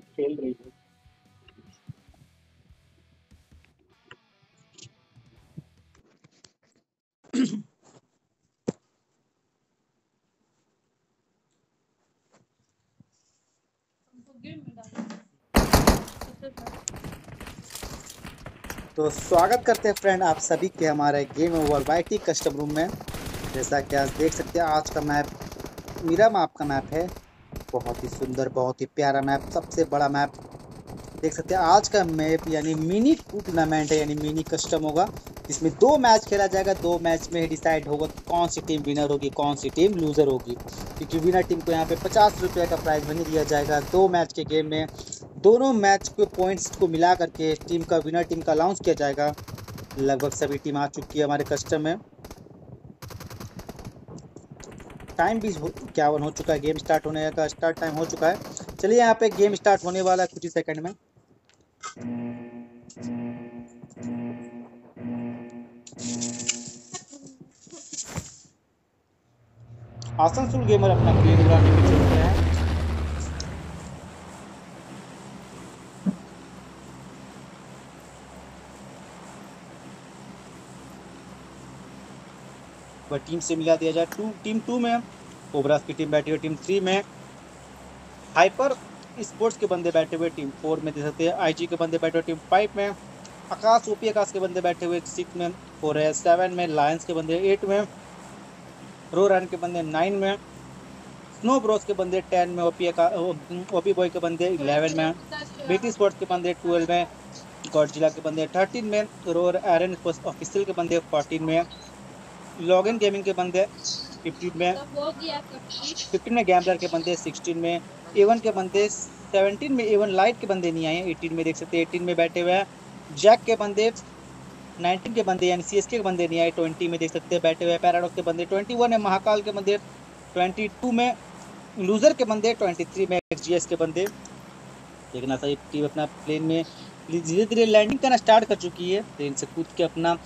खेल रही है। तो स्वागत करते हैं फ्रेंड आप सभी के हमारे game over Y custom room में। जैसा कि आज देख सकते हैं, आज का मैप मेरा मैप का मैप है। बहुत ही सुंदर, बहुत ही प्यारा मैप, सबसे बड़ा मैप। देख सकते हैं, आज का मैप यानी मिनी टूर्नामेंट है, यानी मिनी कस्टम होगा। इसमें दो मैच खेला जाएगा, दो मैच में डिसाइड होगा कौन सी टीम विनर होगी, कौन सी टीम लूज़र होगी। क्योंकि विनर टीम को यहाँ पे पचास रुपये का प्राइज बनी दिया जाएगा दो मैच के गेम में। दोनों मैच के पॉइंट्स को मिला करके टीम का विनर टीम का अनाउंस किया जाएगा। लगभग सभी टीम आ चुकी है हमारे कस्टम में। टाइम भी इक्यावन हो चुका है गेम स्टार्ट होने का स्टार्ट टाइम हो चुका है। चलिए यहाँ पे गेम स्टार्ट होने वाला है कुछ ही सेकंड में। आसनसोल गेमर अपना प्ले ग्राउंड में चल रहे हैं वह टीम से मिला दिया जाए टू टीम टू में कोबरास की टीम बैठी हुई टीम थ्री में हाइपर स्पोर्ट्स के बंदे बैठे हुए टीम फोर में दे सकते हैं आईजी के बंदे बैठे हुए टीम फाइव में आकाश ओपी आकाश के बंदे बैठे हुए सिक्स में फोर है सेवन में लायंस के बंदे एट में रो रन के बंदे नाइन में स्नो ब्रोस के बंदे टेन में ओपी ओपी बॉय के बंदे इलेवन में बीटी स्पोर्ट्स के बंदे ट्वेल्व में गौरजिला के बंदे थर्टीन में रोर एरन ऑफिशियल के बंदे फोर्टीन में लॉगिन गेमिंग के बंदे फिफ्टीन में। फिफ्टीन में गैमलर के बंदे सिक्सटीन में। एवन के बंदे सेवनटीन में एवन लाइट के बंदे नहीं आए हैं एटीन में देख सकते हैं एटीन में बैठे हुए हैं। जैक के बंदे नाइनटीन के बंदे यानी सी के बंदे नहीं आए ट्वेंटी में देख सकते हैं बैठे हुए हैं। पैराडॉक्स के बंदे ट्वेंटी वन है महाकाल के बंदे ट्वेंटी टू में लूज़र के बंदे ट्वेंटी थ्री में एक्स जी एस के बंदे। देखना सही टीम अपना प्लेन में धीरे धीरे लैंडिंग करना स्टार्ट कर चुकी है। प्लेन से कूद के अपना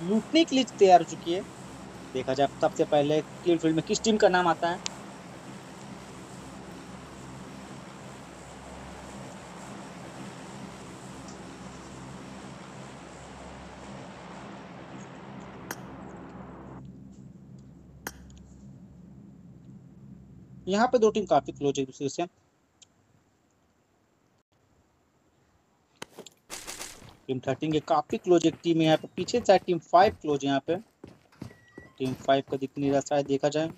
लूटने के लिए तैयार हो चुकी है। देखा जाए। सबसे पहले किल फ़ील्ड में किस टीम का नाम आता है? यहाँ पे दो टीम काफ़ी क्लोज है दूसरे से। टीम थर्टीन के काफ़ी क्लोज एक टीम है यहाँ पे। पीछे साइड टीम फाइव क्लोज यहाँ पे। टीम फाइव का दिख नहीं रहा शायद देखा जाए।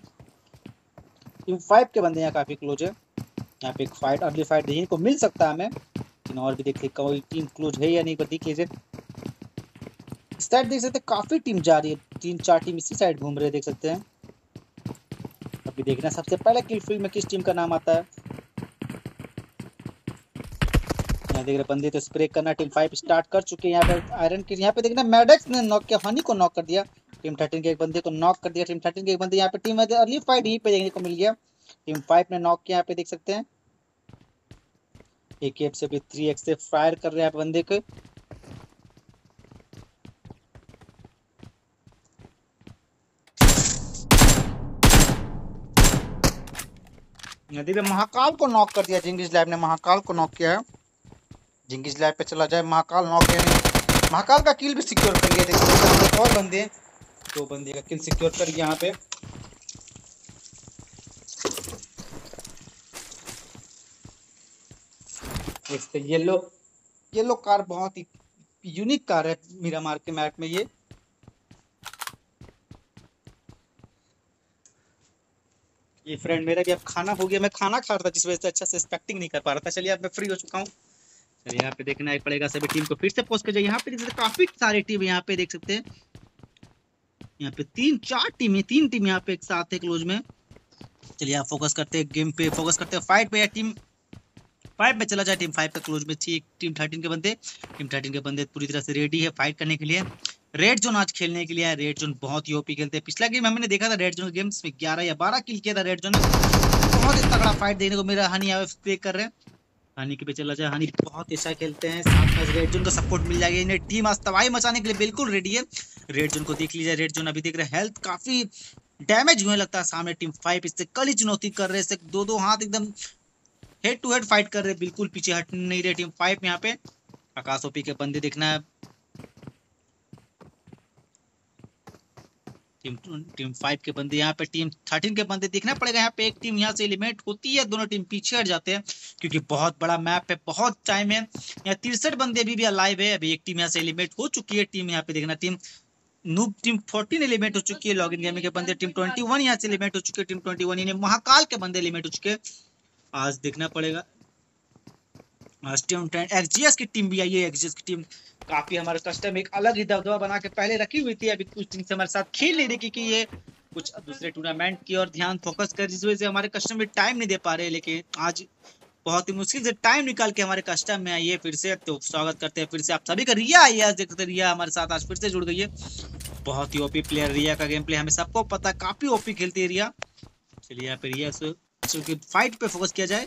टीम फाइव के बंदे यहाँ काफ़ी क्लोज है। यहाँ पे एक फाइट अगली फाइट देखने को मिल सकता है हमें। लेकिन और भी देख कोई टीम क्लोज है या नहीं पर देख लीजिए साइड देख सकते काफ़ी टीम जा रही है। तीन, चार टीम इसी साइड घूम रहे देख सकते हैं। अभी देखना, सबसे पहले किल फ़ील्ड में किस टीम का नाम आता है? देख रहे बंदे तो स्प्रे करना टीम फाइव स्टार्ट कर चुके हैं। यहाँ पे आयरन की यहाँ पे देखना मेडेक्स ने नॉक किया हनी को नॉक कर दिया। टीम थर्टीन के एक बंदे को नॉक कर दिया टीम थर्टीन के एक बंदे। यहाँ पे टीम अर्ली फाइट यहीं पे देखने को मिल गया। टीम फाइव ने नॉक किया, यहाँ पे देख सकते हैं। एक से भी थ्री एक्स से फायर कर रहे हैं बंदे को। नदी में महाकाल को नॉक कर दिया जिंगिस लैब ने महाकाल को नॉक किया। है जिंगिस लैब पे चला जाए, महाकाल नॉक किया महाकाल का किल भी सिक्योर कर लिया देखिए और बंदे दो बंदे का किल सिक्योर कर यहाँ पे। येलो येलो कार बहुत ही यूनिक कार है मीरा मार के मैट में ये। ये फ्रेंड मेरा कि अब खाना हो गया, मैं खाना खा रहा था, जिस वजह से अच्छा से एक्सपेक्टिंग नहीं कर पा रहा था। चलिए, अब मैं फ्री हो चुका हूँ। चलिए, यहाँ पे देखना ही पड़ेगा, सभी टीम को फिर से पोस्ट कर जाए। यहाँ पे देख सकते काफ़ी सारी टीम यहाँ पे देख सकते हैं। यहाँ पे तीन, चार टीम तीन टीम यहाँ पे एक साथ है क्लोज में। चलिए आप फोकस करते हैं गेम पे फोकस करते हैं फाइट पे या टीम फाइव में चला जाए टीम फाइव का क्लोज में थी टीम थर्टीन के बंदे। टीम थर्टीन के बंदे पूरी तरह से रेडी है फाइट करने के लिए। रेड जोन आज खेलने के लिए रेड जोन बहुत ही ओपी खेलते हैं। पिछला गेम हमने देखा था रेड जोन गेम्स में ग्यारह या बारह किल किया था रेड जोन में बहुत ही तगड़ा फाइट देखने को मेरा हनी प्ले कर रहे हैं। हनी के पे चला जाए हनी बहुत अच्छा खेलते हैं। साथ में रेड जोन का सपोर्ट मिल जाएगा। इन्हें टीम आज तबाही मचाने के लिए बिल्कुल रेडी है। रेड जोन को देख लीजिए। रेड जोन अभी देख रहे हैं हेल्थ काफ़ी डैमेज हुए लगता है। सामने टीम फाइव इससे कड़ी चुनौती कर रहे हैं। दो दो हाथ एकदम हेड टू हेड फाइट कर रहे बिल्कुल पीछे हट नहीं रहे टीम फाइव यहाँ पे आकाश ओपी के बंदे देखना है। टीम टीम फाइव के बंदे यहाँ पे, टीम थर्टीन के बंदे देखना पड़ेगा। यहाँ पे एक टीम यहाँ से एलिमेंट होती है, दोनों टीम पीछे हट जाते हैं, क्योंकि बहुत बड़ा मैप है, बहुत टाइम है। यहाँ तिरसठ बंदे अभी भी अलाइव है। अभी एक टीम यहाँ से एलिमेंट हो चुकी है, टीम यहाँ पे देखना, टीम नूब, टीम 14 एलिमेंट हो चुकी है, लॉगिन गेमिंग के बंदे, टीम 21 यहाँ से एलिमेंट हो चुके हैं, टीम 21 यानी महाकाल के बंदे एलिमेंट हो चुके हैं। आज देखना पड़ेगा। आज एक्सजीएस की टीम भी आई है एक्सजीएस की टीम काफ़ी हमारे कस्टम एक अलग ही दबदबा बना के पहले रखी हुई थी, अभी कुछ दिन से हमारे साथ खेल नहीं रही क्योंकि ये कुछ दूसरे टूर्नामेंट की और ध्यान फोकस कर, जिस वजह से हमारे कस्टम में टाइम नहीं दे पा रहे, लेकिन आज बहुत ही मुश्किल से टाइम निकाल के हमारे कस्टम में आइए फिर से तो स्वागत करते हैं फिर से आप सभी का, रिया आई है देखते रिया हमारे साथ आज फिर से जुड़ गई है। बहुत ही ओपी प्लेयर रिया का गेम प्ले हमें सबको पता, काफ़ी ओपी खेलती है रिया। चलिए यहाँ पे रिया से फाइट पे फोकस किया जाए।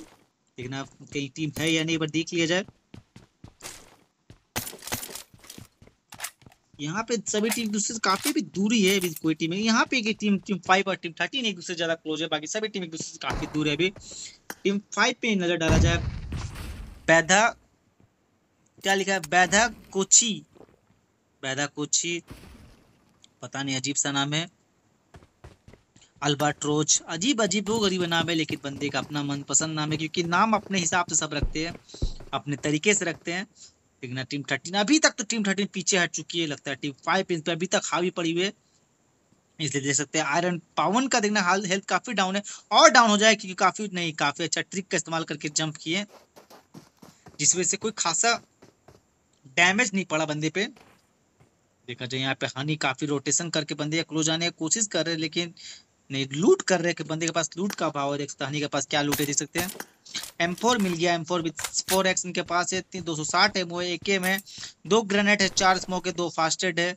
देखना कई टीम है या नहीं बार देख लिया जाए। यहाँ पे सभी टीम दूसरे से काफ़ी भी दूरी है अभी कोई टीम है यहाँ पे एक टीम टीम फाइव और टीम थर्टीन एक दूसरे ज़्यादा क्लोज है। बाकी सभी टीम एक दूसरे से काफ़ी दूर है अभी। टीम फाइव पे नज़र डाला जाए, बैधा, क्या लिखा है? बैधा कोची। बैधा कोची, पता नहीं, अजीब सा नाम है। अल्बाट्रोज अजीब अजीब वो गरीब नाम है, लेकिन बंदे का अपना मनपसंद नाम है, क्योंकि नाम अपने हिसाब से सब रखते हैं, अपने तरीके से रखते हैं। देखना टीम थर्टीन, अभी तक तो टीम थर्टीन पीछे हट चुकी है, लगता है टीम फाइव पे, अभी तक हावी पड़ी हुई है। इसलिए देख सकते हैं, आयरन पावन का देखना, हाल हेल्थ काफ़ी डाउन है, और डाउन हो जाए, क्योंकि काफ़ी, नहीं, काफ़ी अच्छा ट्रिक का इस्तेमाल करके जंप किए जिस वजह से कोई खासा डैमेज नहीं पड़ा बंदे पे। देखा जाए, यहाँ पे हानि, काफ़ी रोटेशन करके बंदे क्लोज आने की कोशिश कर रहे हैं, लेकिन नहीं लूट कर रहे हैं बंदे के पास लूट का पावर देख सकते हनी के पास क्या लूट देख सकते हैं। एम फोर मिल गया एम फोर फोर एक्स इनके पास है दो सौ साठ एम है एक एम है, दो ग्रेनेड है, चार स्मोक है, दो फास्टेड है।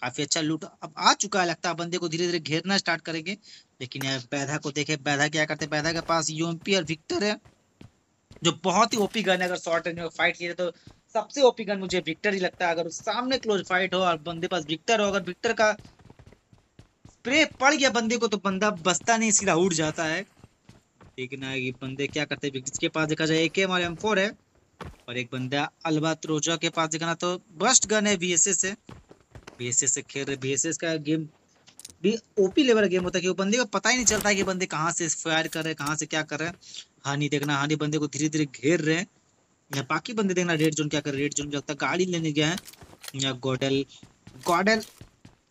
काफ़ी अच्छा लूट अब आ चुका है, लगता है बंदे को धीरे धीरे घेरना स्टार्ट करेंगे। लेकिन यार बैधा को देखे बैधा क्या करते बैधा के पास यूएमपी और विक्टर है, जो बहुत ही ओपी गन है, अगर शॉर्ट रेंज में फाइट किए तो सबसे ओपी गन मुझे विक्टर ही लगता है। अगर सामने क्लोज फाइट हो और बंदे पास विक्टर हो, अगर विक्टर का स्प्रे पड़ गया बंदे को तो बंदा बसता नहीं, सीधा उड़ जाता है। देखना है ये बंदे क्या करते हैं जिसके पास देखा जाए, एक एम फोर है, और एक बंदा अलबात रोजा के पास देखना तो बस्ट गन है बीएसएस से। बीएसएस से खेल रहे बीएसएस का गेम, भी ओपी लेवल गेम होता है कि वो बंदे को पता ही नहीं चलता है कि बंदे कहाँ से फायर कर रहे हैं, कहाँ से क्या कर रहे हैं। हानि देखना, हानि बंदे को धीरे धीरे घेर रहे हैं। या बाकी बंदे देखना रेड जोन क्या कर रेड जोन लगता है गाड़ी लेने गया है, या गॉडल गॉडल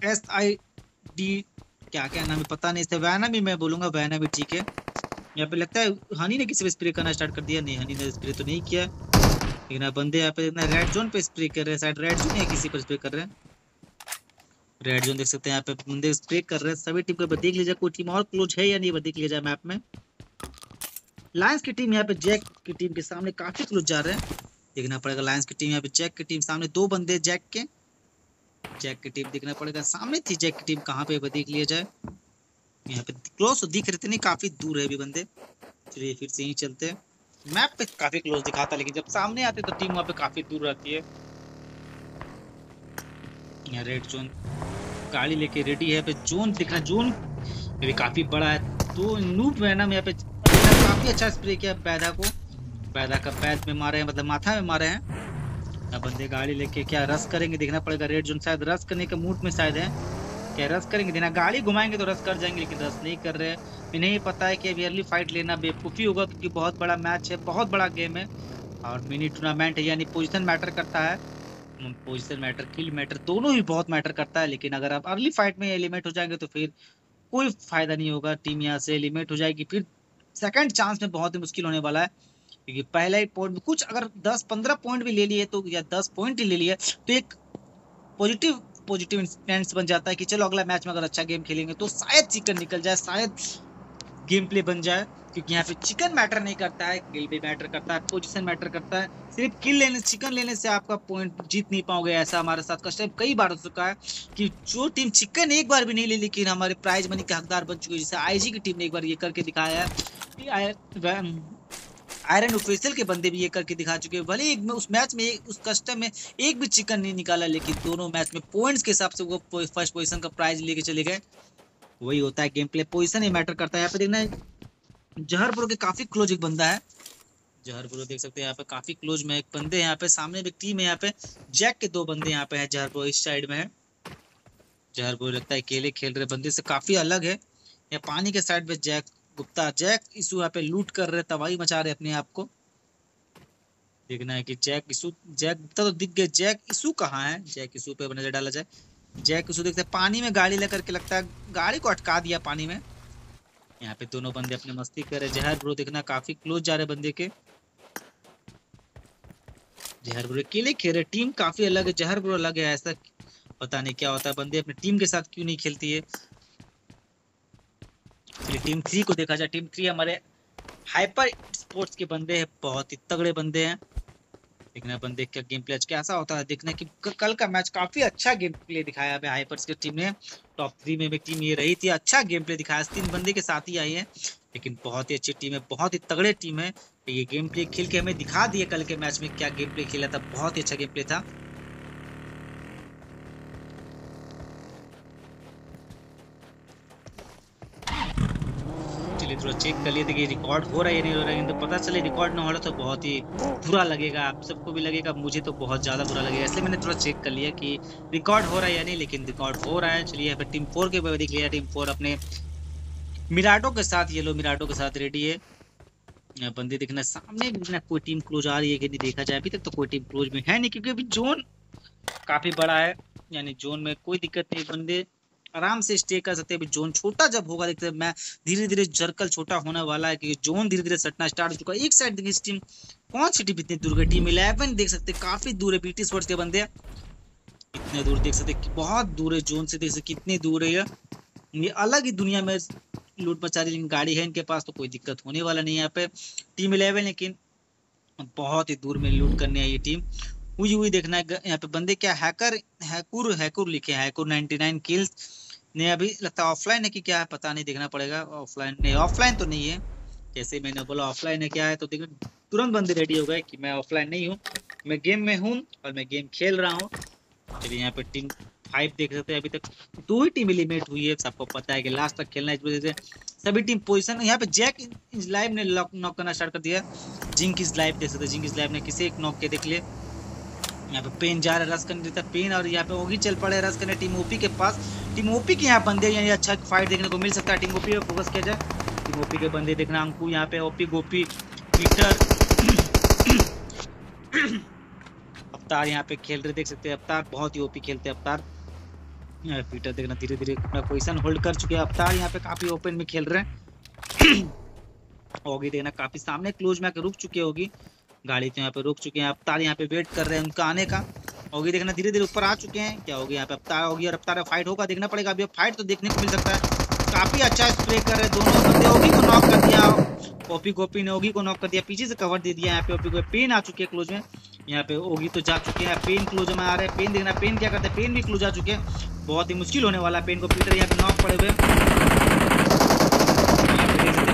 एस आई डी क्या क्या नाम है, पता नहीं इससे वैना भी मैं बोलूँगा, वैना भी ठीक है। यहाँ पे लगता है, हनी ने किसी पे स्प्रे करना स्टार्ट कर दिया? नहीं, हनी ने स्प्रे तो नहीं किया। लेकिन बंदे यहाँ पे रेड जोन पे स्प्रे कर रहे हैं, शायद रेड जोन या किसी पर स्प्रे कर रहे हैं। रेड जोन देख सकते हैं यहाँ पे बंदे स्प्रे कर रहे हैं, सभी टीम को देख लीजिए, कोई टीम और क्लोज है या नहीं देख लीजिए मैप में। लायंस की टीम यहाँ पे जैक की टीम के सामने काफ़ी क्लोज जा रहे हैं। देखना पड़ेगा लायंस की टीम यहाँ पे जैक की टीम सामने दो बंदे जैक के। जैक की टीम देखना पड़ेगा। सामने थी जैक की टीम कहाँ पे देख लिया जाए? यहाँ पे क्लोज तो दिख रहे थे नहीं, काफ़ी दूर है अभी बंदे। चलिए फिर से ही चलते हैं। मैप पे काफ़ी क्लोज दिखाता लेकिन जब सामने आते तो टीम वहाँ पे काफ़ी दूर रहती है। यहाँ रेड जोन गाड़ी लेके रेडी है। पे जोन दिख जोन अभी काफ़ी बड़ा है। तो नूब वैनम यहाँ पे काफ़ी अच्छा स्प्रे किया पैदा को। पैदा का पैद में मारे हैं मतलब माथा में मारे हैं। अब बंदे गाड़ी लेके क्या रस करेंगे? देखना पड़ेगा रेड जोन शायद रस करने के मूड में शायद है। क्या रस करेंगे? देना गाड़ी घुमाएँगे तो रस कर जाएँगे, लेकिन रस नहीं कर रहे। ही पता है कि अभी अर्ली फाइट लेना बेवकूफ़ी होगा, क्योंकि बहुत बड़ा मैच है, बहुत बड़ा गेम है। और मिनी टूर्नामेंट है, यानी पोजिशन मैटर करता है। पोजिशन मैटर किल मैटर दोनों ही बहुत मैटर करता है, लेकिन अगर आप अर्ली फाइट में एलिमेंट हो जाएँगे तो फिर कोई फ़ायदा नहीं होगा। टीम यहाँ से एलिमेंट हो जाएगी, फिर सेकंड चांस में बहुत ही मुश्किल होने वाला है। क्योंकि पहला ही पॉइंट कुछ अगर 10-15 पॉइंट भी ले लिए तो या 10 पॉइंट ही ले लिए तो एक पॉजिटिव पॉजिटिव इंस्टेंस बन जाता है कि चलो अगला मैच में अगर अच्छा गेम खेलेंगे तो शायद चिकन निकल जाए, शायद गेम प्ले बन जाए, क्योंकि यहाँ पे चिकन मैटर नहीं करता है किल भी मैटर करता है पोजीशन मैटर करता है। सिर्फ़ किल लेने चिकन लेने से आपका पॉइंट जीत नहीं पाओगे, ऐसा हमारे साथ कष्ट कई बार हो चुका है कि जो टीम चिकन एक बार भी नहीं ले, लेकिन हमारे प्राइज मनी के हकदार बन चुके हैं, जैसे आईजी की टीम ने एक बार ये करके दिखाया है। आयरन ऑफिशियल के बंदे भी ये करके दिखा चुके हैं। भले एक उस मैच में उस कस्टम में एक भी चिकन नहीं निकाला, लेकिन दोनों मैच में पॉइंट्स के हिसाब से वो फ़र्स्ट पोजीशन का प्राइज लेके चले गए। वही होता है गेम प्ले पोजीशन ही मैटर करता है। यहाँ पे देखना है, जहरपुर के काफ़ी क्लोज एक बंदा है। जहरपुर देख सकते हैं, यहाँ पे काफ़ी क्लोज में एक बंदे यहाँ पे सामने भी टीम है, यहाँ पे जैक के दो बंदे यहाँ पे है जहरपुर, इस साइड में है। जहरपुर लगता है अकेले खेल रहे बंदे से काफ़ी अलग है। या पानी के साइड में जैक गुप्ता जैक इसू यहाँ पे लूट कर रहे, तबाही मचा रहे अपने आप को। देखना है कि जैक इसू जैक गुप्ता तो दिख गए। जैक इसू कहाँ है? जैक इसू पे नज़र डाला जाए। जैक इसू देखते पानी में गाड़ी लेकर के लगता है, गाड़ी को अटका दिया पानी में। यहाँ पे दोनों बंदे अपने मस्ती कर रहे जहर ब्रो देखना, काफ़ी क्लोज जा रहे बंदे के। जहर ब्रो अकेले खेल रहे टीम काफ़ी अलग है। जहर ब्रो अलग है, ऐसा पता नहीं क्या होता है। बंदे अपनी टीम के साथ क्यों नहीं खेलती है? टीम थ्री को देखा जाए टीम थ्री हमारे हाइपर स्पोर्ट्स के बंदे हैं, बहुत ही तगड़े बंदे हैं। देखना बंदे का गेम प्ले कैसा होता है। देखना कि कल का मैच काफ़ी अच्छा गेम प्ले दिखाया है हाइपर्स की टीम ने। टॉप थ्री में भी टीम ये रही थी अच्छा गेम प्ले दिखाया तीन बंदे के साथ ही आई है, लेकिन बहुत ही अच्छी टीम है, बहुत ही तगड़े टीम है। ये गेम प्ले खेल के हमें दिखा दिए कल के मैच में क्या गेम प्ले खेला था, बहुत ही अच्छा गेम प्ले था। चलिए थोड़ा चेक कर लिए कि रिकॉर्ड हो रहा है या नहीं हो रहा है तो पता चले रिकॉर्ड ना हो रहा तो बहुत ही बुरा लगेगा। आप सबको भी लगेगा, मुझे तो बहुत ज़्यादा बुरा लगेगा, इसलिए मैंने थोड़ा चेक कर लिया कि रिकॉर्ड हो रहा है या नहीं, लेकिन रिकॉर्ड हो रहा है। चलिए पे टीम फोर के देख लिया। टीम फोर अपने मिराटो के साथ, ये लो, मिराटो के साथ रेडी है। बंदे देखना, सामने भी कोई टीम क्लोज आ रही है कि नहीं देखा जाए, अभी तक तो कोई टीम क्लोज में है नहीं, क्योंकि अभी जोन काफ़ी बड़ा है। यानी जोन में कोई दिक्कत नहीं बंदे। आराम से स्टे कर सकते हैं। जोन छोटा जब होगा, देखते हैं, मैं धीरे धीरे सर्कल छोटा होने वाला है कि जोन धीरे धीरे सटना स्टार्ट हो चुका है। एक साइड देखिए टीम कौन सी टीम इतनी दूर गई टीम इलेवन देख सकते काफ़ी दूर है बीटी स्पोर्ट्स के बंदे। इतने दूर देख सकते बहुत दूर है जोन से, देख सकते कितनी दूर है ये। अलग ही दुनिया में लूट मचा रही गाड़ी है इनके पास तो कोई दिक्कत होने वाला नहीं है यहाँ पे। टीम इलेवन लेकिन बहुत ही दूर में लूट करने आई टीम हुई हुई देखना है, यहाँ पे बंदे क्या हैकर हैकुर हैकुर लिखे हैकुर 99 किल्स नहीं, अभी लगता है ऑफलाइन है कि क्या है, पता नहीं, देखना पड़ेगा। ऑफलाइन नहीं ऑफलाइन तो नहीं है। जैसे मैंने बोला ऑफलाइन है, क्या है तो देखो, तुरंत बंदे रेडी हो गए कि मैं ऑफलाइन नहीं हूँ। मैं गेम में हूँ और मैं गेम खेल रहा हूँ। चलिए यहाँ पे टीम फाइव देख सकते हैं, अभी तक दो ही टीम एलिमेंट हुई है सबको पता है कि लास्ट तक खेलना इस वजह से सभी टीम पोजिशन यहाँ पे जैक लाइव ने नॉक करना स्टार्ट कर दिया। जिंक इस लाइव देख सकते जिंक इस लाइव ने किसी एक नॉक के देख लिया यहाँ पे पेन जा रहा है, रस करने देता पेन और यहाँ पे होगी चल पड़े रस करने। टीम ओपी के पास, टीम ओपी के यहाँ बंदे यानी अच्छा फाइट देखने को मिल सकता है। टीम ओपी पे फोकस किया जाए। टीम ओपी के बंदे देखना अंकु, यहाँ पे ओपी, गोपी, पीटर। अवतार यहाँ पे खेल रहे, देख सकते हैं, अवतार, बहुत ही ओपी खेलते हैं अवतार। पीटर देखना धीरे धीरे अपना पोजिशन होल्ड कर चुके हैं। अवतार यहाँ पे काफ़ी ओपन में खेल रहे हैं। होगी देखना, काफ़ी सामने क्लोज में आकर रुक चुके होगी गाड़ी तो यहाँ पे रुक चुके हैं। अवतार यहाँ पे वेट कर रहे हैं उनका आने का। होगी देखना धीरे धीरे ऊपर आ चुके हैं। क्या होगी यहाँ पे? अवतार होगी और अवतार फाइट होगा, देखना पड़ेगा। अभी फाइट तो देखने को मिल सकता है। काफ़ी अच्छा स्प्रे कर रहे दोनों बंदे। होगी को नॉक कर दिया। ओपी गोपी ने होगी को नॉक कर दिया। पीछे से कवर दे दिया यहाँ पे। ओपी को पेन आ चुके हैं क्लोज में। यहाँ पे होगी तो जा चुके हैं। पेन क्लोज में आ रहे हैं। पेन देखना पेन क्या करते हैं? पेन भी क्लोज आ चुके हैं। बहुत ही मुश्किल होने वाला है पेन को। पीटर यहाँ पे नॉक पड़े हुए।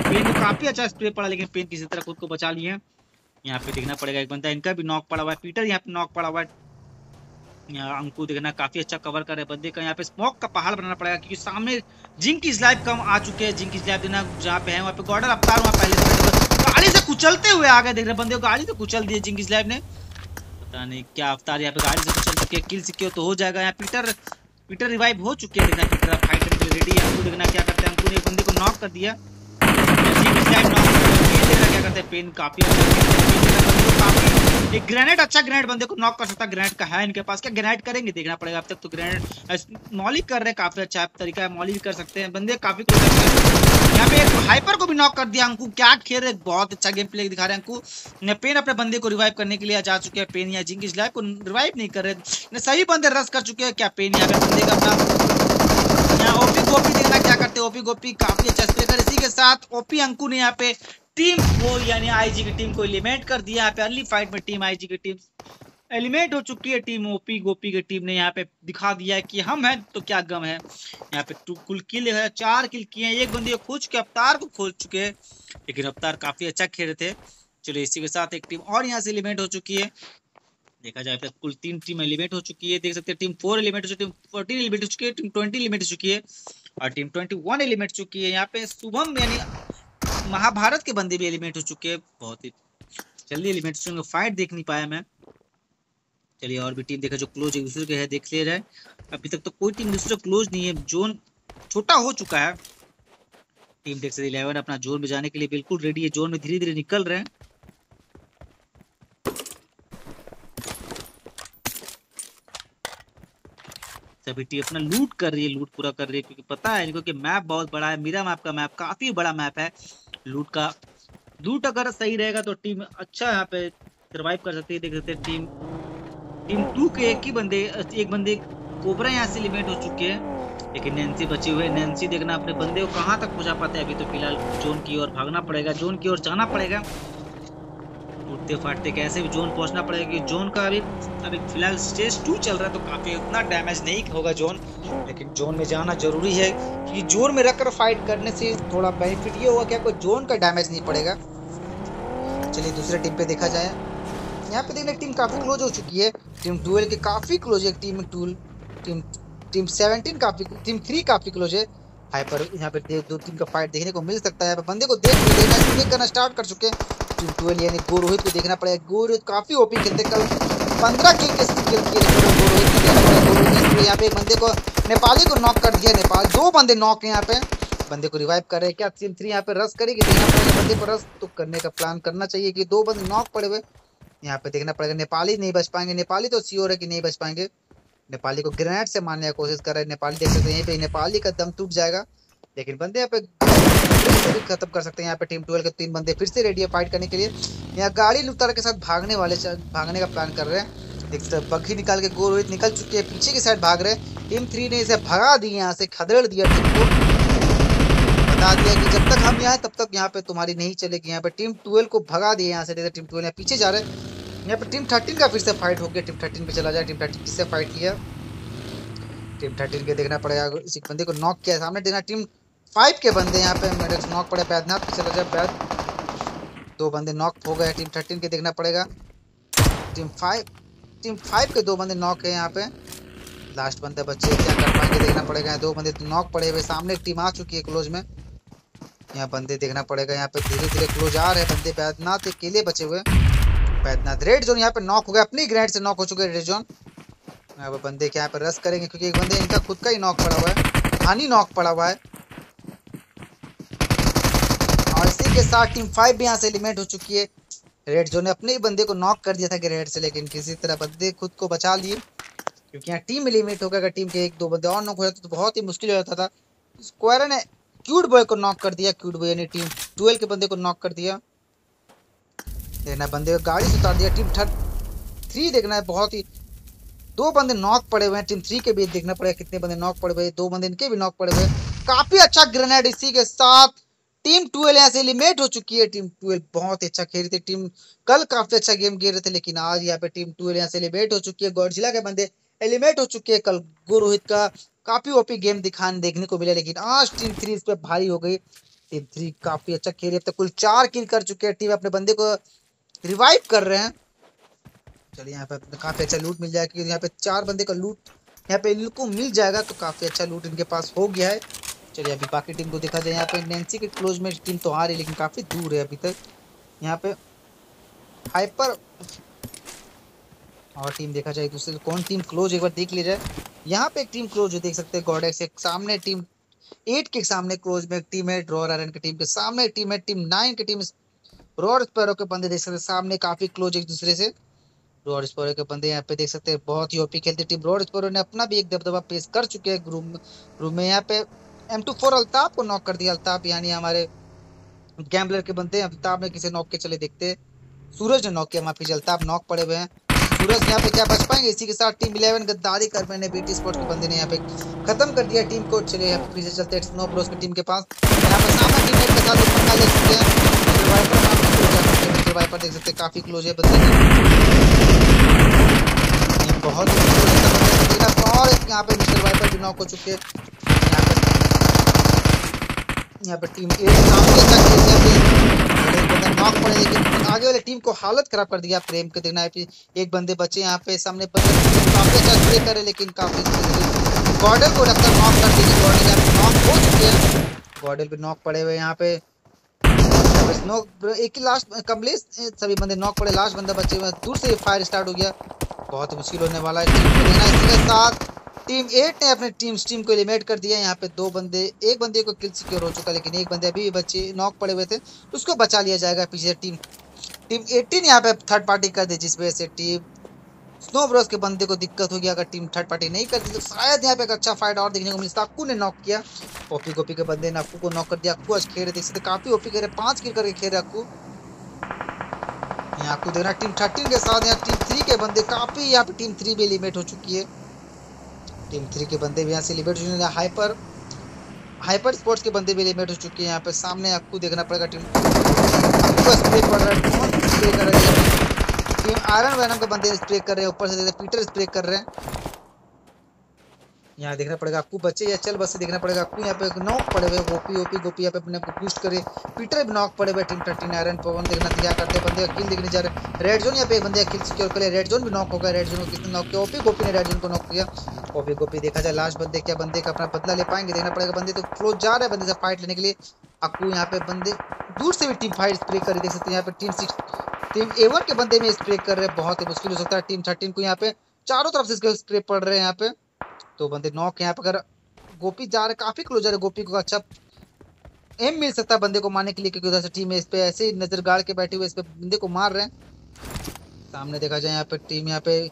पेन को काफ़ी अच्छा स्प्रे पड़ा, लेकिन पेन किसी तरह खुद को बचा लिए यहाँ पे देखना पड़ेगा एक बंदा, इनका भी नॉक पड़ा हुआ है पीटर यहाँ पे नॉक पड़ा हुआ है। अंकु देखना, काफ़ी अच्छा कवर कर रहे बंदे का, यहाँ पे स्मोक का पहाड़ बनाना पड़ेगा, क्योंकि सामने जिंक की स्लाइब कम आ चुके हैं जिंक की स्लाइब देना जहाँ पे है, वहाँ पे गॉर्डर अवतार वहाँ पहले गाड़ी से कुचलते हुए आ गए, देख रहे बंदे गाड़ी से कुचल दिए जिंक की स्लाइब ने। पता नहीं क्या अवतार यहाँ पे गाड़ी से कुचल चुके किल सिक्योर तो हो जाएगा। यहाँ पीटर पीटर रिवाइव हो चुके हैं, देखना पीटर फाइट करने के रेडी अंकु देखना क्या करते हैं, अंकु ने बंदे को नॉक कर दिया। जिंक की स्लाइब नॉक क्या करते हैं पेन काफ़ी अच्छा एक ग्रेनेड अच्छा ग्रेनेड बंदे को नॉक कर सकता ग्रेनेड का है इनके पास। क्या ग्रेनेड करेंगे? देखना पड़ेगा अब तक तो ग्रेनेड मॉली कर रहे काफ़ी अच्छा तरीका है मॉली भी कर सकते हैं। बंदे काफ़ी यहाँ पे हाइपर को भी नॉक कर दिया अंकू। क्या खेल रहे बहुत अच्छा गेम प्ले दिखा रहे हैं अंकु। पेन अपने बंदे को रिवाइव करने के लिए जा चुके हैं। पेन या इस लाइफ को रिवाइव नहीं कर रहे। सही बंदे रस कर चुके हैं। क्या पेन यहाँ पे बंदे का अपना ओपी गोपी देखना करते हैं। ओपी गोपी काफ़ी अच्छा स्प्रे कर इसी के साथ ओपी अंकु ने यहाँ पे टीम को, यानी आईजी की टीम को एलिमेंट कर दिया। यहाँ पे अर्ली फाइट में टीम आईजी की टीम एलिमेंट हो चुकी है। टीम ओपी गोपी की टीम ने यहाँ पे दिखा दिया है कि हम हैं तो क्या गम है। यहाँ पे कुल किल है, चार किल किए हैं। एक बंदी खोज के अवतार को खोज चुके हैं, लेकिन अवतार काफ़ी अच्छा खेल रहे थे। चलो इसी के साथ एक टीम और यहाँ से एलिमेंट हो चुकी है। देखा जाए तो कुल तीन टीम एलिमेंट हो चुकी है। देख सकते हैं टीम फोर एलिमेंट हो चुकी है टीम फोर्टीन एलिमेंट हो चुकी है टीम ट्वेंटी एलिमेंट हो चुकी है। और टीम ट्वेंटी वन एलिमेंट चुकी है। यहाँ पे शुभम यानी महाभारत के बंदे भी एलिमेंट हो चुके हैं। बहुत ही जल्दी एलिमेंट का फाइट देख नहीं पाया मैं। चलिए और भी टीम देखा जो क्लोज एक दूसरे के है, देख ले रहे हैं अभी तक तो कोई टीम दूसरे क्लोज नहीं है। जोन छोटा हो चुका है। टीम टेक्स इलेवन अपना जोन में जाने के लिए बिल्कुल रेडी है। जोन में धीरे धीरे निकल रहे हैं। सभी टीम अपना लूट कर रही है लूट पूरा कर रही है क्योंकि पता है इनको कि मैप बहुत बड़ा है मेरा मैप का मैप काफ़ी बड़ा मैप है लूट का। लूट अगर सही रहेगा तो टीम अच्छा यहाँ पे सर्वाइव कर सकती है देख सकते हैं टीम टीम टू के एक ही बंदे एक बंदे कोबरा यहाँ से लिमिट हो चुके हैं। लेकिन नैन्सी बचे हुए नैन्सी देखना अपने बंदे को कहाँ तक पहुँचा पाते हैं अभी तो फ़िलहाल जोन की ओर भागना पड़ेगा जोन की ओर जाना पड़ेगा। टूटते फाटते, कैसे भी जोन पहुँचना पड़ेगा कि जोन का अभी अभी फ़िलहाल स्टेज टू चल रहा है तो काफ़ी उतना डैमेज नहीं होगा जोन। लेकिन जोन में जाना ज़रूरी है कि जोन में रखकर फाइट करने से थोड़ा बेनिफिट ये होगा कि आपको जोन का डैमेज नहीं पड़ेगा। चलिए दूसरे टीम पे देखा जाए। यहाँ पे देखने टीम काफ़ी क्लोज हो चुकी है। टीम ट्वेल्व के काफ़ी क्लोज है team tool team team seventeen काफ़ी टीम थ्री काफ़ी क्लोज है। हाइपर यहाँ पे दो टीम का फाइट देखने को मिल सकता है। बंदे को देख देखना करना स्टार्ट कर चुके हैं। टीम ट्वेल्व यानी गो रोहित को देखना पड़ेगा। गो रोहित काफ़ी ओपी खेलते कल पंद्रह किल के किल किए गो रोहित को देखना पड़ेगा यहाँ पे बंदे को, नेपाली को नॉक कर दिया नेपाल। दो बंदे नॉक है यहाँ पे। बंदे को रिवाइव कर रहे हैं। क्या टीम थ्री यहाँ पे रस करेगी? देखना पड़ेगा। बंदे को रस तो करने का प्लान करना चाहिए कि दो बंदे नॉक पड़े हुए। यहाँ पे देखना पड़ेगा। नेपाली नहीं बच पाएँगे। नेपाली तो श्योर है कि नहीं बच पाएँगे। नेपाली को ग्रेनेड से मारने की कोशिश कर रहे हैं। नेपाली देख सकते हैं। यहीं पे नेपाली का दम टूट जाएगा। लेकिन बंदे यहाँ पे भी खत्म कर सकते हैं यहाँ पे टीम ट्वेल्व के तीन बंदे फिर से रेडी है फाइट करने के लिए। यहाँ गाड़ी लुटार के साथ भागने वाले भागने का प्लान कर रहे हैं। देख सकते बग्घी निकाल के गोल रोहित निकल चुके हैं, पीछे की साइड भाग रहे हैं। टीम थ्री ने इसे भगा दी यहाँ से खदेड़ दिया टीम को। बता दिया कि जब तक हम यहाँ तब तक यहाँ पे तुम्हारी नहीं चलेगी। यहाँ पे टीम ट्वेल्व को भगा दिया, यहाँ से टीम ट्वेल्व यहाँ पीछे जा रहे हैं। यहाँ पे टीम थर्टीन का फिर से फाइट हो गया। टीम थर्टीन पे चला जाए टीम थर्टीन किससे फाइट किया? टीम थर्टीन के देखना पड़ेगा। इसी बंदे को नॉक किया सामने देखना टीम फाइव के बंदे यहाँ पे, मेरे नॉक पड़े बैदनाथ चला जाए बैद दो बंदे नॉक हो गए टीम थर्टीन के देखना पड़ेगा। टीम फाइव टीम फाइव के दो बंदे नॉक है यहाँ पे। लास्ट बंदे बच्चे क्या कर पाएँगे, देखना पड़ेगा। दो बंदे नॉक पड़े हुए, सामने टीम आ चुकी है क्लोज में। यहाँ बंदे देखना पड़ेगा, यहाँ पे धीरे धीरे क्लोज आ रहे हैं बंदे। बैदनाथ के केले बचे हुए। बैदनाथ रेड जोन यहाँ पे नॉक हो गया, अपनी ग्रेनेड से नॉक हो चुके रेड जोन यहाँ पे बंदे क्या यहाँ पे रस करेंगे, क्योंकि एक बंदे इनका खुद का ही नॉक पड़ा हुआ है। हानि नॉक पड़ा हुआ है और इसी के साथ टीम फाइव भी यहाँ से एलिमेंट हो चुकी है। रेड जोन ने अपने ही बंदे को नॉक कर दिया था ग्रेनेड से, लेकिन किसी तरह बंदे खुद को बचा लिए। क्योंकि यहाँ टीम एलिमेंट हो गया अगर टीम के एक दो बंदे और नॉक हो जाते तो बहुत ही मुश्किल हो जाता था। स्क्वायर ने क्यूट बॉय को नॉक कर दिया क्यूट बॉय ने टीम ट्वेल्व के बंदे को नॉक कर दिया। देखना बंदे को गाड़ी से उतार दिया टीम थर्ड थ्री देखना है, बहुत ही दो बंदे नॉक पड़े हुए हैं टीम थ्री के भी देखना पड़ेगा कितने बंदे नॉक पड़े हुए दो बंदे इनके भी नॉक पड़े हुए काफ़ी अच्छा ग्रेनेड इसी के साथ। टीम ट्वेल्व यहाँ से एलिमेट हो चुकी है। टीम ट्वेल्व बहुत अच्छा खेल रही थी। टीम कल काफ़ी अच्छा गेम खेल रहे थे, लेकिन आज यहाँ पे टीम ट्वेल्व यहाँ से एलिमेट हो चुकी है। गौरजिला के बंदे एलिमेट हो चुके हैं। कल गुरोहित का काफ़ी ओपी गेम दिखाने, देखने को मिला, लेकिन आज टीम थ्री इस पर भारी हो गई। टीम थ्री काफ़ी अच्छा खेल रही है। अब तक कुल चार किल कर चुके हैं। टीम अपने बंदे को रिवाइव कर रहे हैं। चलिए यहाँ पे काफ़ी अच्छा लूट मिल जाएगा, क्योंकि यहाँ पे चार बंदे का लूट यहाँ पे इनको मिल जाएगा तो काफ़ी अच्छा लूट इनके पास हो गया है। चलिए, अभी बाकी टीम को देखा जाए यहाँ पे नैन्सी के क्लोज में टीम तो आ रही लेकिन काफ़ी दूर है अभी तक। यहाँ पे हाइपर और टीम देखा जाए दूसरे कौन टीम क्लोज एक बार देख लिया जाए। यहाँ पे एक टीम क्लोज देख सकते हैं गॉडेक्स एक सामने टीम एट के सामने क्लोज में एक टीम है ड्रॉर आयरन की टीम के सामने टीम है टीम नाइन की टीम रोड स्पैरो के बंदे देख सकते हैं, सामने काफ़ी क्लोज एक दूसरे से। रोड स्पैरो के बंदे यहाँ पे देख सकते हैं, बहुत ही ओपी खेलती टीम रोड स्पैरो ने अपना भी एक दबदबा पेश कर चुके हैं ग्रुप रूम में। यहाँ पे एम टू फोर अल्ताफ को नॉक कर दिया। अल्ताफ यानी हमारे गैम्बलर के बंदे अल्ताफ ने किसे नॉक के चले देखते सूरज ने नॉक किया। माफ़ी अल्ताफ नॉक पड़े हुए हैं। सूरज यहाँ पे क्या बच पाएँगे? इसी के साथ टीम इलेवन गद्दारी कर मैंने बीटी स्पोर्ट्स के बंदे ने यहाँ पे खत्म कर दिया टीम को। चले यहाँ पे पीछे चलते हैं। स्नो ब्रोस की टीम के पास। यहाँ पे सामने टीम के साथ पंगा ले चुके हैं। वाइपर देख सकते हैं काफ़ी क्लोज है बंदे। बहुत और यहाँ पे मिस्टर वाइपर भी नॉक हो चुके हैं। यहाँ पे टीम ए सामने तक खेलते नॉक पड़े, लेकिन आगे वाले टीम को हालत खराब कर दिया प्रेम के देखना है एक बंदे बचे यहाँ पे, सामने काफ़ी अच्छा प्ले करे लेकिन काफ़ी गॉर्डल को लगता नॉक कर दी गॉर्डल यहाँ पे नॉक हो चुके हैं। गॉर्डल पे नॉक पड़े हुए यहाँ पे। नॉक एक ही लास्ट कमलेश सभी बंदे नॉक पड़े। लास्ट बंदा बचे हुए दूर से फायर स्टार्ट हो गया। बहुत मुश्किल होने वाला है। टीम को लेना इसी के साथ। टीम एट ने अपने टीम टीम को एलिमिनेट कर दिया। यहाँ पे दो बंदे, एक बंदे को किल सिक्योर हो चुका लेकिन एक बंदे अभी भी बच्चे नॉक पड़े हुए थे उसको बचा लिया जाएगा पीछे टीम। टीम 18 यहाँ पे थर्ड पार्टी कर दी, जिस वजह से टीम स्नो ब्रोस के बंदे को दिक्कत होगी अगर टीम थर्ड पार्टी नहीं करती तो शायद यहाँ पे एक अच्छा फाइट और देखने को मिल अक्कू ने नॉक किया। ओपी गोपी के बंदे ने अक्कू को नॉक कर दिया। अक्कू आज खेल रहे थे काफ़ी ओपी खेल रहे पाँच किल करके खेल रहे अक्कू यहाँ अक्कू देख रहा टीम थर्टीन के साथ यहाँ टीम थ्री के बंदे काफ़ी यहाँ पे टीम थ्री भी लिमिट हो चुकी है। टीम थ्री के बंदे भी यहाँ से लिमिट हो चुके हैं। हाइपर हाइपर स्पोर्ट्स के बंदे भी लिमिट हो चुके हैं यहाँ पे। सामने आपको देखना पड़ेगा टीम स्प्रे पड़ रहा है। कौन स्प्रे कर रहा है? टीम आयरन वैनम के बंदे स्प्रे कर रहे हैं। ऊपर से पीटर स्प्रे कर रहे हैं। यहाँ देखना पड़ेगा आपको बच्चे या चल बस देखना पड़ेगा आपको यहाँ पे नॉक पड़े हुए गोपी, ओपी, गोपी यहाँ पे अपने आपको करे। पीटर भी नॉक पड़े हुए टीम थर्टीन आयरन पवन देखना क्या करते हैं। बंदे किल देखने जा रहे रेड जोन यहाँ पे बंदे किल सिक्योर करे रेड जोन भी नॉक हो गया। रेड जोन को किसने नॉक किया? ओपी, गोपी ने रेड जोन को नॉक किया। ओपी गोपी देखा जाए, लास्ट बंदे क्या बंदे का अपना बदला ले पाएँगे, देखना पड़ेगा बंदे तो क्लोज जा रहे हैं बंदे से फाइट लेने के लिए। आपको यहाँ पे बंदे दूर से भी टीम फाइट स्प्रे कर देख सकते हैं यहाँ पे टीम सिक्स टीम एवन के बंदे में स्प्रे कर रहे हैं, बहुत ही मुश्किल हो सकता है टीम थर्टीन को यहाँ पे चारों तरफ़ से स्प्रे पड़ रहे हैं यहाँ पे। तो बंदे नॉक यहाँ पे अगर गोपी जा रहे काफ़ी क्लोज है गोपी को अच्छा एम मिल सकता है बंदे को मारने के लिए, क्योंकि उधर से टीम इस पे ऐसे ही नज़र गाड़ के बैठे हुए, इस पे बंदे को मार रहे हैं। सामने देखा जाए यहाँ पे टीम यहाँ पे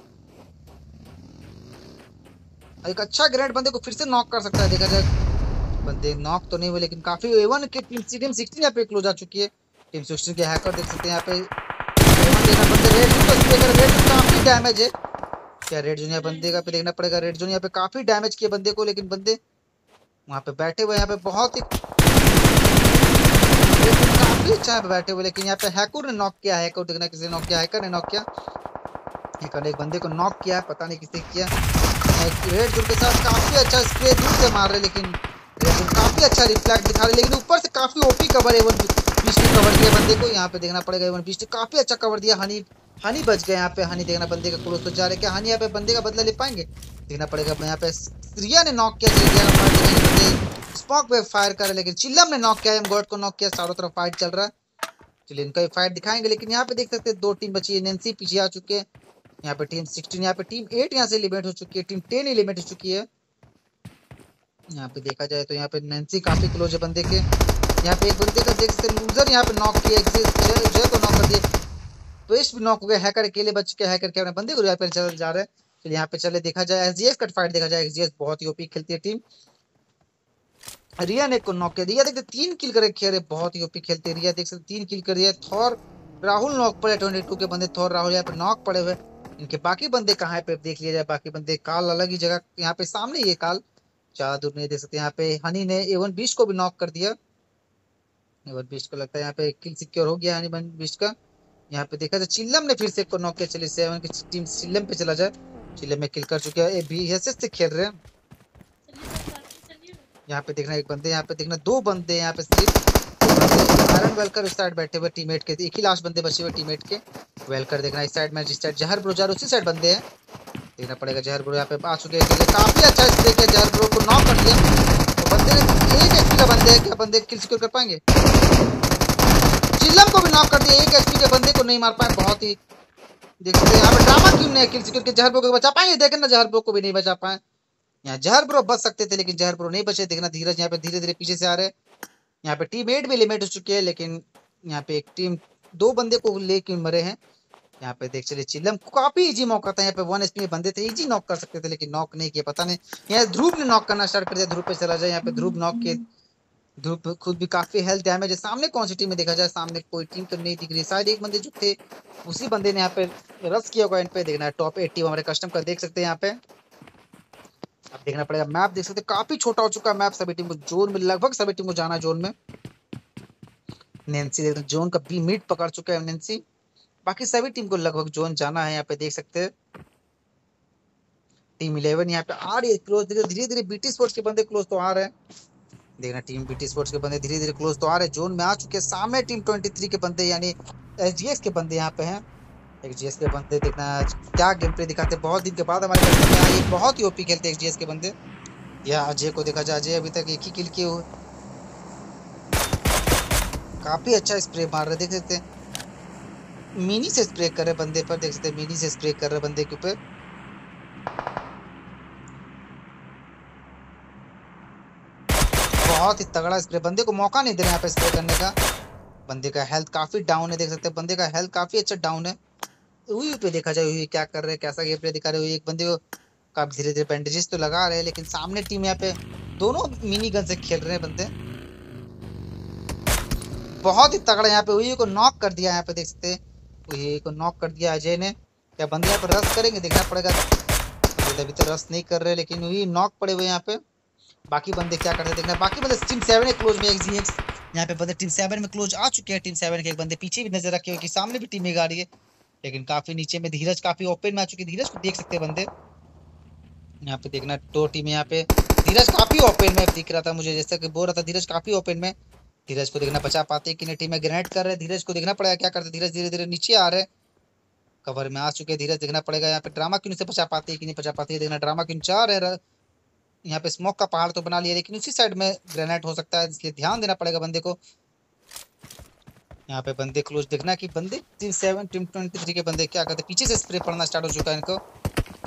एक अच्छा ग्रेड बंदे को फिर से नॉक कर सकता है। देखा जाए, बंदे नॉक तो नहीं हुए, लेकिन काफ़ी एवन की टीम टीम सिक्सटीन यहाँ पे क्लोज आ चुकी है। टीम सिक्सटीन के हैकर देख सकते हैं यहाँ पे। रेड बंदे का पे देखना पड़ेगा। रेड पे काफ़ी डैमेज किया बंदे को, लेकिन बंदे वहाँ पे बैठे हुए यहाँ पे बहुत ही काफ़ी अच्छा बैठे हुए, लेकिन यहाँ पे हैकर ने नॉक किया हैकर देखना किसी ने नॉक किया हैकर ने नॉक किया। एक बंदे को नॉक किया, पता नहीं किसने किया। रेड जोन के साथ काफ़ी अच्छा स्प्रे दूर से मार रहे, लेकिन जोन काफ़ी अच्छा रिफ्लेक्ट दिखा रहे, लेकिन ऊपर से काफ़ी ओपी कवर है बीच कवर दिया बंदे को। यहाँ पे देखना पड़ेगा एवन बीच काफ़ी अच्छा कवर दिया। हनी हनी बच गया यहाँ पे। हनी देखना बंदे का क्लोज तो जा रहे क्या हनी यहाँ पे बंदे का बदला ले पाएँगे? देखना पड़ेगा यहाँ पे। रिया ने नॉक किया स्पॉक पे फायर कर लेकिन चिल्लम ने नॉक किया गॉड को नॉक किया, चारों तरफ़ फाइट चल रहा है। चलिए इनका फाइट दिखाएँगे, लेकिन यहाँ पे देख सकते हैं, दो टीम बची है। नेंसी पीछे आ चुके हैं। यहाँ पे टीम सिक्सटीन यहाँ पे टीम एट यहाँ से लिमिट हो चुकी है टीम टेन ही लिमिट हो चुकी है। यहाँ पे देखा जाए तो यहाँ पे नेंसी काफ़ी क्लोज है बंदे के। यहाँ पे एक बंदे का देख सकते लूजर यहाँ पे नॉक किया जय को नॉक कर दिया। पेस्ट भी नॉक हो गया हैकर अकेले बच के हैकर के अपने बंदे को यहाँ पे चल जा रहे हैं। यहाँ पे चले, देखा जाए एसजीएस का फाइट देखा जाए एसजीएस बहुत ही ओपी खेलती है टीम रिया ने को नॉक किया, रिया देखते तीन किल करे खेल रहे बहुत ही ओपी खेलते रिया देख सकते तीन किल कर है, थॉर, राहुल नॉक पड़े ट्वेंटी के बंदे, थॉर, राहुल यहाँ पे नॉक पड़े हुए। इनके बाकी बंदे कहाँ है? पे देख लिया जाए बाकी बंदे काल अलग ही जगह यहाँ पे सामने ये काल। ज़्यादा दूर नहीं देख सकते यहाँ पे हनी ने एवन बीस को भी नॉक कर दिया। एवन बीस को लगता है यहाँ पे किल सिक्योर हो गया हनी बीस का। यहाँ पे देखा जाए चिल्लम ने फिर से एक नॉक किया चलिए सेवन की टीम चिल्लम पे चला जाए। चिल्लम में किल कर चुके हैं बी एस एस से खेल रहे हैं। यहाँ पे देखना एक बंदे यहाँ पे देखना दो बंदे यहाँ पे आयरन वेलकर इस साइड बैठे हुए टीममेट के। एक ही लास्ट बंदे बचे हुए टीममेट के। वेलकर देखना इस साइड में जिस साइड जहर ब्रो जार उसी साइड बंदे हैं। देखना पड़ेगा जहर ब्रो यहाँ पे आ चुके हैं काफ़ी अच्छा स्प्रे किया जहर ब्रो को नॉक कर दिया तो बंदे ने एक एचपी का बंदे है, क्या बंदे किल सिक्योर कर पाएँगे? चिल्लम को भी नॉक कर दिया, एक एचपी के बंदे को नहीं मार पाए, बहुत ही देखते यहाँ पे ड्रामा क्यों नहीं किल सिक्योर के जहर ब्रो को बचा पाएँगे? देखे ना जहर ब्रो को भी नहीं बचा पाए। यहाँ जहर ब्रो बच सकते थे, लेकिन जहर ब्रो नहीं बचे। देखना धीरज यहाँ पे धीरे धीरे पीछे से आ रहे यहाँ पे टीम एट भी लिमिट हो चुकी है, लेकिन यहाँ पे एक टीम दो बंदे को लेके मरे हैं। यहाँ पे देख चलिए, चिल्लम काफ़ी इजी मौका था यहाँ पे वन एचपी बंदे थे इजी नॉक कर सकते थे, लेकिन नॉक नहीं किया, पता नहीं। यहाँ ध्रुव ने नॉक करना स्टार्ट कर दिया, ध्रुव पे चला जाए। यहाँ पे ध्रुव नॉक के ध्रुव खुद भी काफ़ी हेल्थ डैमेज है। सामने कौन सी टीम में देखा जाए? सामने कोई टीम तो नहीं दिख रही। शायद एक बंदे जो थे, उसी बंदे ने यहाँ पे रस किया होगा पे। देखना है टॉप एट टीम हमारे कस्टम का देख सकते हैं यहाँ पे। अब देखना पड़ेगा। मैप देख सकते काफ़ी छोटा हो चुका है मैप, सभी टीम को जोन में लगभग सभी टीम को जाना जोन में। नेंसी देखते जोन का बी मिड पकड़ चुका है नेंसी बाकी सभी टीम को लगभग जोन जाना है, यहाँ पे देख सकते हैं। टीम इलेवन यहाँ पे आ रही है क्लोज धीरे धीरे बीटी स्पोर्ट्स के बंदे क्लोज तो आ रहे हैं। देखना टीम बीटी स्पोर्ट्स के बंदे धीरे धीरे क्लोज तो आ रहे हैं, जोन में आ चुके हैं। सामने टीम 23 के बंदे, यानी एसजीएस के बंदे यहाँ पे हैं। एक्सजीएस के बंदे देखना, क्या गेम प्ले दिखाते बहुत दिन के बाद हमारे में आए बहुत ही ओपी खेलते हैं एक्सजीएस के बंदे। या अजय को देखा जाए, अजय अभी तक एक ही किल किए हुए। काफ़ी अच्छा स्प्रे मार रहे देख सकते हैं। मिनी से स्प्रे कर रहे बंदे पर, देख सकते हैं मिनी से स्प्रे कर रहे बंदे के ऊपर। बहुत ही तगड़ा स्प्रे बंदे को मौका नहीं दे रहे यहाँ पे स्प्रे करने का। बंदे का हेल्थ काफ़ी डाउन है, देख सकते हैं, बंदे का हेल्थ काफ़ी अच्छा डाउन है। हुई पे देखा जाए, हुई, क्या कर रहे हैं, कैसा गेम प्ले दिखा रहे हुई, एक बंदे को काफ़ी धीरे धीरे बैंडेजेस तो लगा रहे हैं, लेकिन सामने टीम यहाँ पे दोनों मिनी गन से खेल रहे हैं बंदे। बहुत ही तगड़ा यहाँ पे हुई को नॉक कर दिया यहाँ पे, देख सकते हैं। को नॉक कर दिया अजय ने। क्या बंदे यहाँ पे रस करेंगे, देखना पड़ेगा। अभी तो रस नहीं कर रहे, लेकिन हुई नॉक पड़े हुए यहाँ पे। बाकी बंदे क्या करते देखना। बाकी बंदे टीम सेवन है क्लोज में एक जी एक्स यहाँ पे बंदे टीम सेवन में क्लोज आ चुके हैं टीम सेवन के एक बंदे पीछे भी नज़र रखे हुए कि सामने भी टीम एक आ रही है। लेकिन काफ़ी नीचे में धीरज काफ़ी ओपन में आ चुकी है। धीरज को देख सकते हैं बंदे। यहाँ पे देखना, दो टीम यहाँ पे। धीरज काफ़ी ओपन में दिख रहा था मुझे, जैसा कि बोल रहा था, धीरज काफ़ी ओपन में। धीरज को देखना बचा पाते कि टीम में ग्रेनेड कर रहे धीरज को देखना पड़ेगा क्या करते धीरज धीरे धीरे नीचे आ रहे कवर में आ चुके धीरज देखना पड़ेगा यहाँ पे ड्रामा क्यों से बचा पाते कि नहीं बचा पाते देखना ड्रामा क्यों चाह रहे यहाँ पे स्मोक का पहाड़ तो बना लिया, लेकिन उसी साइड में ग्रेनेड हो सकता है, इसलिए ध्यान देना पड़ेगा बंदे को। यहाँ पे बंदे क्लोज देखना कि बंदे team seven team twenty three के बंदे क्या करते पीछे से स्प्रे पड़ना स्टार्ट हो चुका है इनको।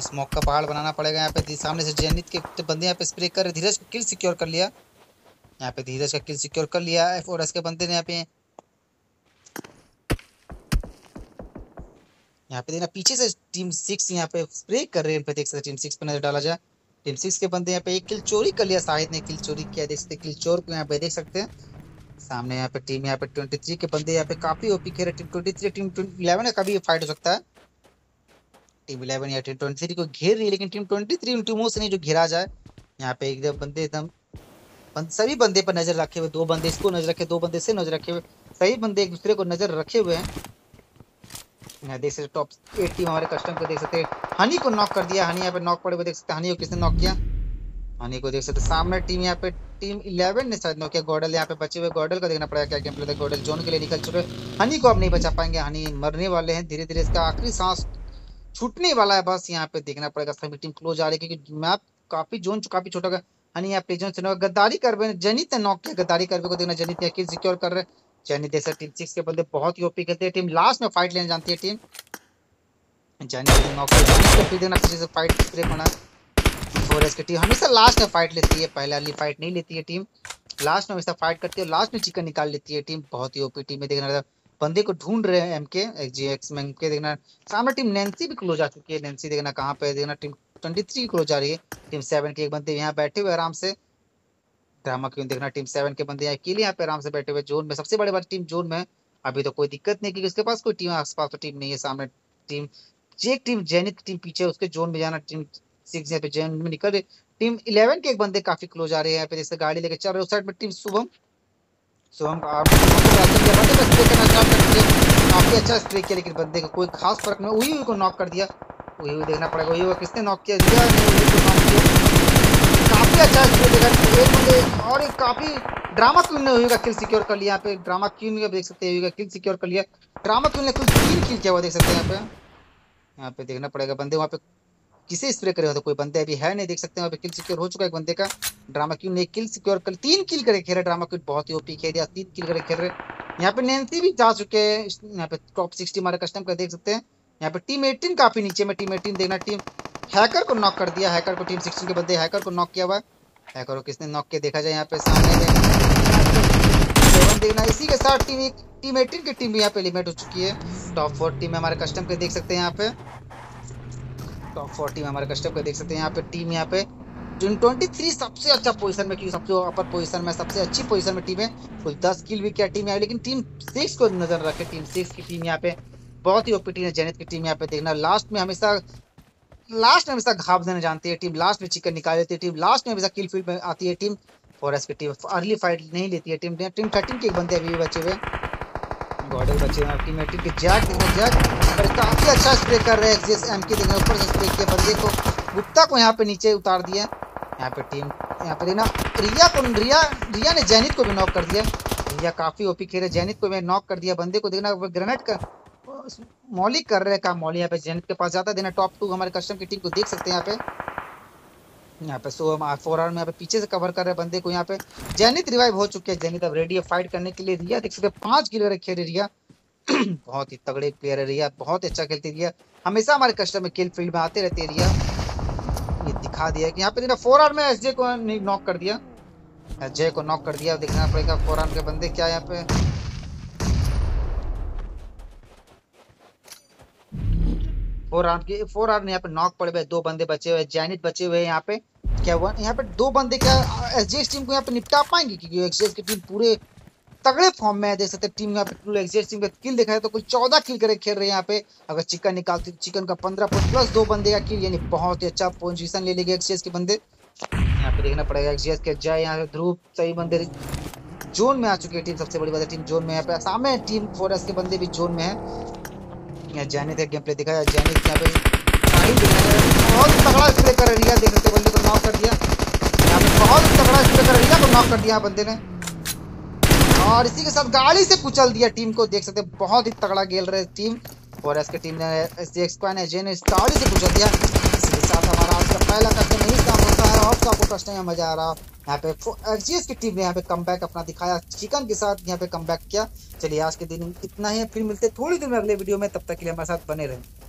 स्मोक का पहाड़ बनाना पड़ेगा यहाँ पे। सामने से जैनित के तो बंदे यहाँ पे स्प्रे कर धीरज को किल सिक्योर कर लिया। यहाँ पे धीरज का किल सिक्योर कर लिया। एफ़ और एस के बंदे ने यहाँ पे। यहाँ पे देखना, पीछे से टीम सिक्स यहाँ पे स्प्रे कर रहे हैं। देख सकते टीम सिक्स पे नज़र डाला जाए। टीम सिक्स के बंदे यहाँ पे एक किल चोरी कर लिया। शाहिद ने किल चोरी किया। देख सकते किल चोर को यहाँ पे देख सकते हैं। सामने यहाँ पे टीम यहाँ पे ट्वेंटी थ्री के बंदे, यहाँ पे काफ़ी ओपी खेल रहे team twenty three team eleven का भी फाइट हो सकता है? टीम इलेवन या टीम ट्वेंटी थ्री को घेर रही है, लेकिन टीम ट्वेंटी थ्री उन टीमों से नहीं जो घेरा जाए। यहाँ पे एकदम बंदे एकदम सभी बंदे पर नज़र रखे हुए, दो बंदे इसको नज़र रखे, दो बंदे से नज़र रखे हुए सही बंदे एक दूसरे को नज़र रखे हुए हैं। देख सकते टॉप एट टीम हमारे कस्टम को देख सकते हनी को नॉक कर दिया, हनी यहाँ पे नॉक पड़े हुए देख सकते हनी को किसने नॉक किया? हनी को देख सकते सामने टीम यहाँ पे, टीम इलेवन ने शायद नॉक किया गॉडल यहाँ पे बचे हुए। गॉडल का देखना पड़ेगा क्या गेम प्ले गॉडल जोन के लिए निकल चुके हनी को अब नहीं बचा पाएँगे। हनी मरने वाले हैं। धीरे धीरे इसका आखिरी सांस छूटने वाला है। बस यहाँ पे देखना पड़ेगा। सभी टीम क्लोज आ रही है क्योंकि मैप काफ़ी जोन काफ़ी छोटा हनी यहाँ पे जोन से गद्दारी कर रहे जनित ने नॉक किया गद्दारी कर को देखना। जनित किल सिक्योर कर रहे जनित जैसे टीम सिक्स के बंदे बहुत ही ओपी खेलते हैं। टीम लास्ट में फाइट लेने जानती है टीम। जनित नॉक फिर से फाइट होना फोरेस्ट की टीम हमेशा लास्ट में फाइट लेती है, पहले वाली फाइट नहीं लेती है टीम लास्ट में हमेशा फाइट करती है लास्ट में चिकन निकाल लेती है टीम बहुत ही ओपी टीम में देखना बंदे को ढूंढ रहे हैं एमके जी एक्स में एमके देखना। सामने टीम नैन्सी भी क्लोज आ चुकी है। नैन्सी देखना कहाँ पे देखना। टीम ट्वेंटी थ्री क्लोज आ रही है। टीम सेवन के एक बंदे यहाँ बैठे हुए आराम से। ड्रामा क्यों देखना। टीम सेवन के बंदे अकेले यहाँ पे आराम से बैठे हुए जोन में। सबसे बड़ी बात टीम जोन में। अभी तो कोई दिक्कत नहीं, क्योंकि उसके पास कोई टीम आसपास तो टीम नहीं है। सामने टीम एक टीम जैनित टीम पीछे, उसके जोन में जाना टीम सिक्स यहाँ पे जैन में निकल रही। टीम इलेवन के एक बंदे काफ़ी क्लोज आ रहे हैं यहाँ पे जैसे गाड़ी लेके चल रहे उस साइड में टीम शुभम। शुभम काफ़ी अच्छा स्प्रे किया, लेकिन बंदे का कोई खास फ़र्क नहीं वही को नॉक कर दिया। वही हुई देखना पड़ेगा वही किसने नॉक किया, दिया काफ़ी अच्छा स्प्रे देखा एक बंदे, और एक काफ़ी ड्रामा क्वीन ने का किल सिक्योर कर लिया, यहाँ पे ड्रामा क्वीन का देख सकते हैं किल सिक्योर कर लिया। ड्रामा क्वीन ने कुल तीन किल किया हुआ देख सकते हैं यहाँ पे। यहाँ पे देखना पड़ेगा, बंदे वहाँ पे किसे स्प्रे करे हो तो कोई बंदे अभी है नहीं, देख सकते हैं किल सिक्योर हो चुका है एक बंदे का। ड्रामा क्यों ने किल सिक्योर कर तीन किल करे खेल रहे ड्रामा क्यों बहुत ही ओपी खेल दिया तीन किल करे खेल रहे। यहाँ पे नैन्सी भी जा चुके हैं यहाँ पे टॉप सिक्सटी हमारे कस्टम का देख सकते हैं। यहाँ पे टीम एटीन काफ़ी नीचे में टीम एटीन देखना टीम हैकर को नॉक कर दिया हैकर को टीम सिक्सटीन के बंदे हैकर को नॉक किया हुआ हैकर को किसने नॉक किया, देखा जाए यहाँ पे सामने देखना, इसी के साथ टीम टीम एटीन की टीम भी यहाँ पे लिमिट हो चुकी है। टॉप फोर टीम हमारे कस्टम के, देख सकते हैं यहाँ पे। टॉप फोर्टी में हमारे कस्टम को देख सकते हैं। यहाँ पे टीम यहाँ पे ट्वेंटी थ्री सबसे अच्छा पोजीशन में, क्योंकि सबसे अपर पोजीशन में, सबसे अच्छी पोजीशन में टीम है। कुछ दस किल भी क्या टीम है लेकिन टीम सिक्स को नज़र रखे। टीम सिक्स की टीम यहाँ पे बहुत ही ओपी टीम है। जेनित की टीम यहाँ पे देखना। लास्ट में हमेशा लास्ट में हमेशा घाव देना जानती है टीम लास्ट में चिकन निकाल लेती है टीम लास्ट में हमेशा किल फ़ील्ड में आती है टीम फॉरेस्ट की टीम अर्ली फाइट नहीं लेती है टीम टीम थर्टीन के बंदे अभी बचे हुए गॉडल बचे हैं। टीम टीम के जैक जैक काफ़ी अच्छा स्प्रे कर रहे हैं एम के, देखो, ऊपर से स्प्रे किया बंदे को गुप्ता को यहाँ पे नीचे उतार दिया यहाँ पे टीम यहाँ पे देखना, रिया को, रिया रिया ने जैनित को भी नॉक कर दिया रिया काफ़ी ओपी खेल रहे जैनित को भी नॉक कर दिया, बंदे को देखना ग्रेनेड का, मौली कर रहे हैं काम, मौली यहाँ पे जैनित के पास जाता देना टॉप टू हमारे कस्टम की टीम को देख सकते हैं यहाँ पे। यहाँ पे सो फोर आर में यहाँ पे पीछे से कवर कर रहे बंदे को यहाँ पे। जैनित रिवाइव हो चुके हैं, जैनित अब रेडी है फाइट करने के लिए। रिया देख सकते हैं, पाँच किलो रखे रिया। बहुत ही तगड़े प्लेयर है रिया, बहुत अच्छा खेलती रिया। हमेशा हमारे कस्टमर किल फ़ील्ड में आते रहते हैं रिया। ये दिखा दिया कि यहाँ पे देखना फोर आर में एसजे को नॉक कर दिया। जय को नॉक कर दिया, देखना पड़ेगा फोर आर के बंदे क्या यहाँ पे। फोर आर्म की फोर आर्म यहाँ पे नॉक पड़े हुए, दो बंदे बचे हुए जैनिट बचे हुए यहाँ पे। क्या हुआ? यहाँ पे दो बंदे क्या एसजीएस टीम को यहाँ पे निपटा पाएँगे? क्योंकि एसजीएस की टीम पूरे तगड़े फॉर्म में है, देख सकते टीम यहाँ पे एसजीएस टीम का किल देखा है तो कोई चौदह किल करे खेल रहे हैं यहाँ पे। अगर चिकन निकालते तो चिकन का पंद्रह पॉइंट प्लस दो बंदे का किल यानी बहुत ही अच्छा पोजिशन ले लेंगे एक्सजीएस के बंदे। यहाँ पे देखना पड़ेगा एक्सजीएस के जय, यहाँ पे ध्रुव सही बंदे जोन में आ चुकी है टीम सबसे बड़ी बात टीम जोन में यहाँ पे सामने टीम फोरस के बंदे भी जोन में है। यहाँ जैनित है गेम प्ले दिखाया जैनित यहाँ पे बहुत तगड़ा स्प्रे कर रिया देख सकते बंदे को नॉक कर दिया। यहाँ पे बहुत तगड़ा स्प्रे कर रिया को नॉक कर दिया बंदे ने। और इसी के साथ गाड़ी से कुचल दिया टीम को। देख सकते बहुत ही तगड़ा खेल रहे टीम। और इसके टीम ने एस ने जे ने गाड़ी से कुचल दिया। इसी के साथ हमारा आज का पहला कस्टम यही काम होता है। और आपको कस्टम में मज़ा आ रहा। यहाँ पे एक्सजीएस की टीम ने यहाँ पे कम अपना दिखाया। चिकन के साथ यहाँ पे कम किया। चलिए आज के दिन इतना ही फिर मिलते थोड़ी देर में अगले वीडियो में। तब तक के लिए हमारे साथ बने रहे।